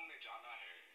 में जाना है।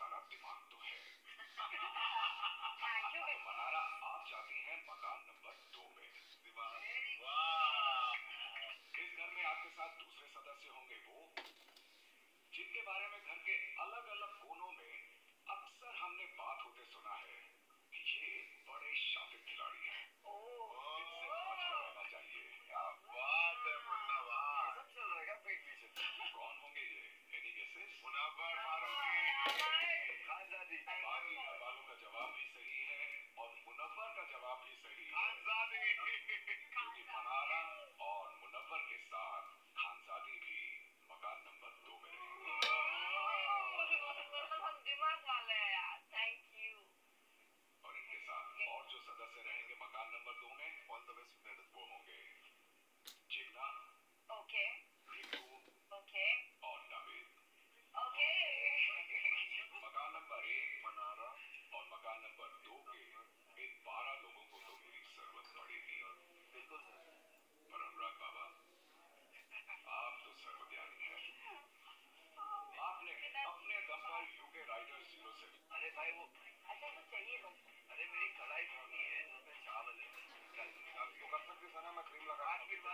are optimal.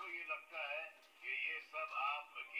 सबको ये लगता है कि ये सब आपकी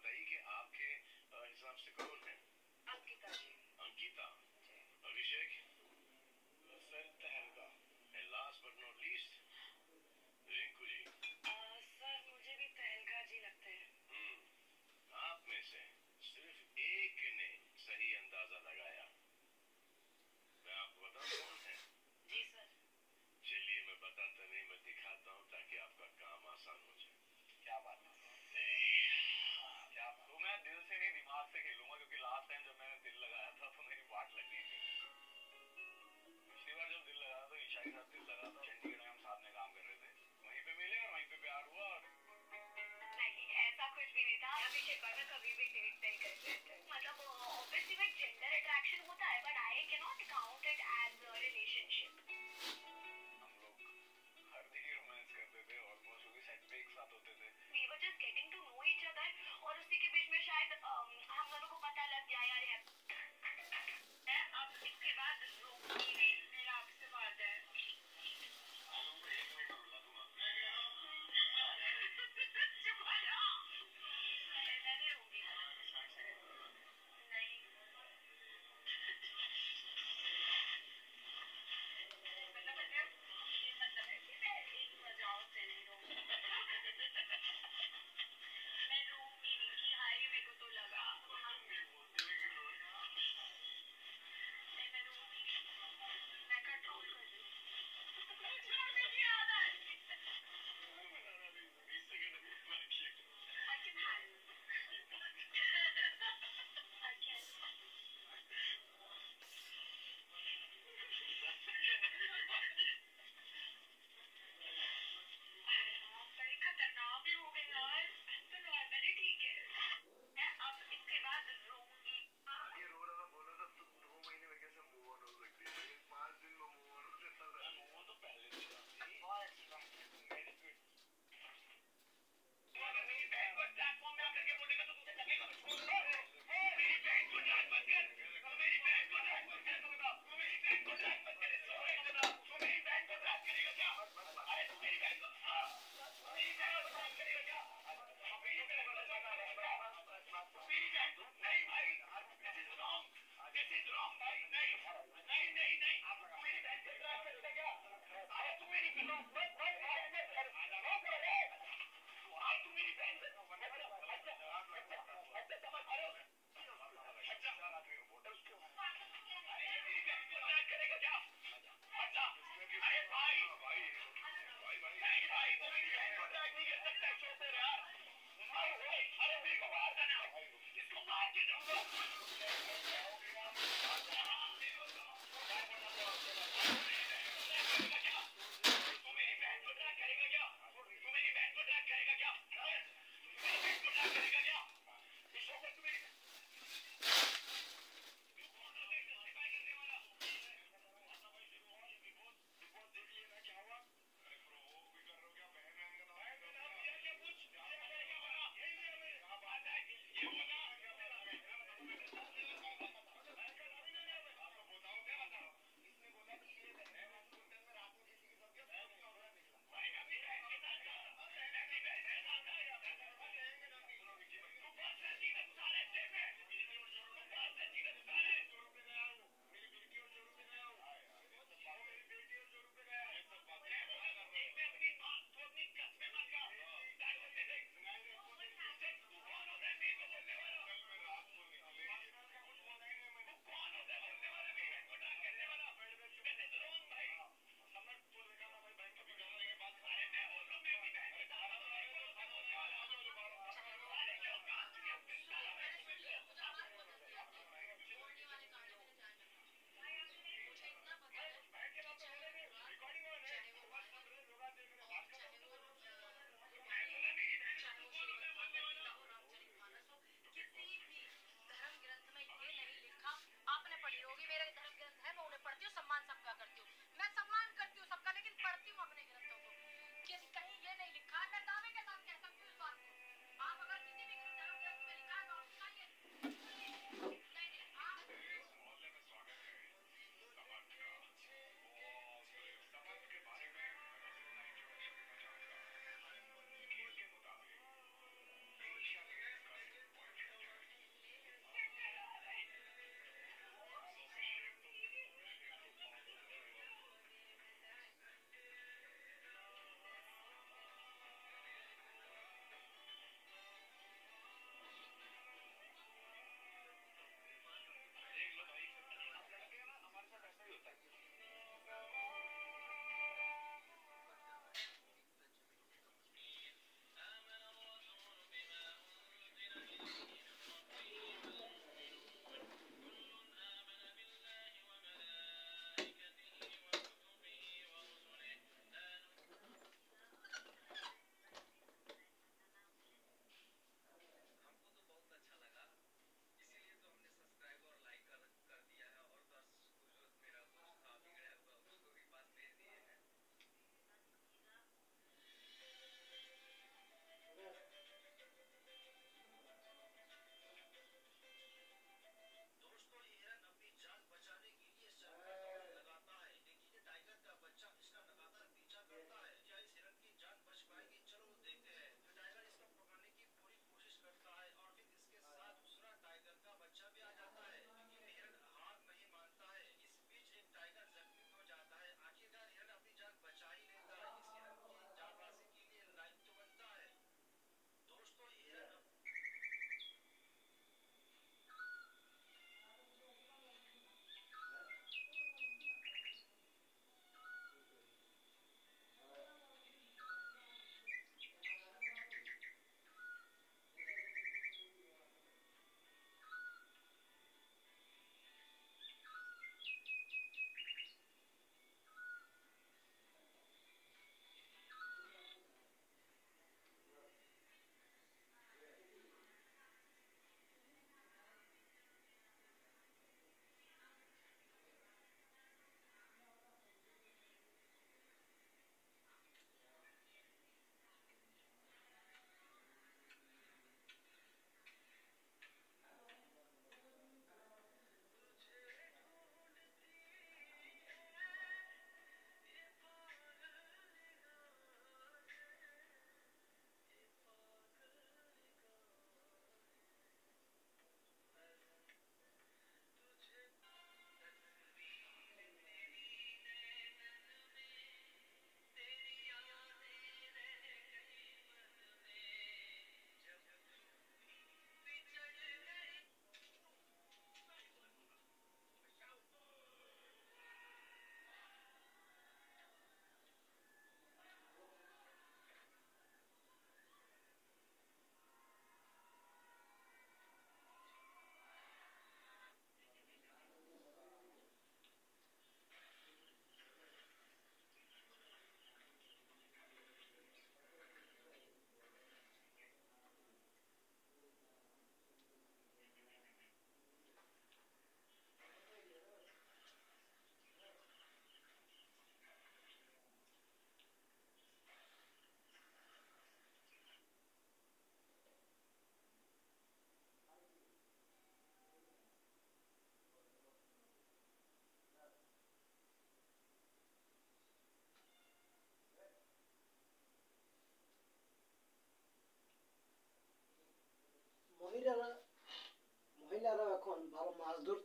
बताइए कि अगर कभी भी डेट नहीं कर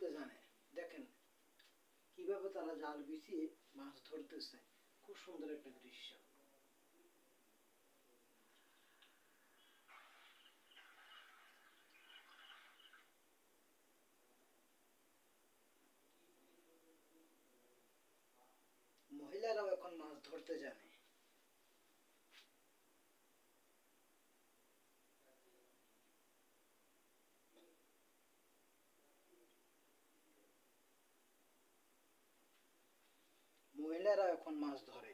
ধরতে জানে। দেখেন কীভাবে তারা জাল বিছিয়ে মাছ ধরতেছে। খুব সুন্দর একটা দৃশ্য। মহিলারা এখন মাছ ধরে